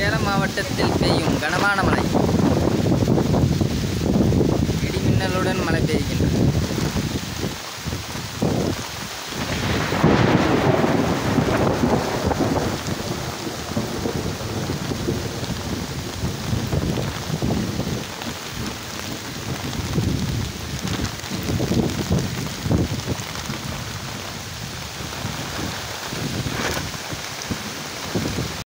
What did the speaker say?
சேலம் மாவட்டத்தில் பெய்யும் கனமான மழை. இடிமின்னலுடன் மழை பெய்கின்றது.